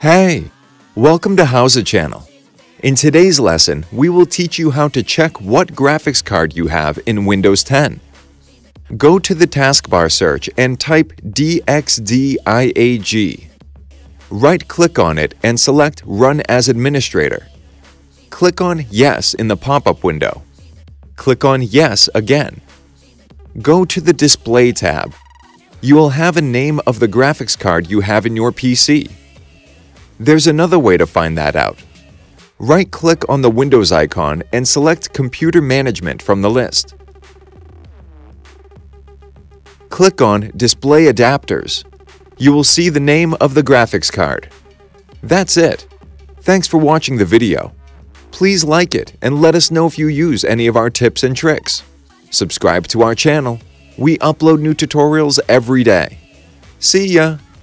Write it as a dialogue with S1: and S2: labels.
S1: Hey, welcome to Howza Channel. In today's lesson, we will teach you how to check what graphics card you have in Windows 10. Go to the taskbar search and type DXDIAG. Right-click on it and select Run as Administrator. Click on Yes in the pop-up window. Click on Yes again. Go to the Display tab. You will have a name of the graphics card you have in your PC. There's another way to find that out. Right-click on the Windows icon and select Computer Management from the list. Click on Display Adapters. You will see the name of the graphics card. That's it. Thanks for watching the video. Please like it and let us know if you use any of our tips and tricks. Subscribe to our channel. We upload new tutorials every day. See ya!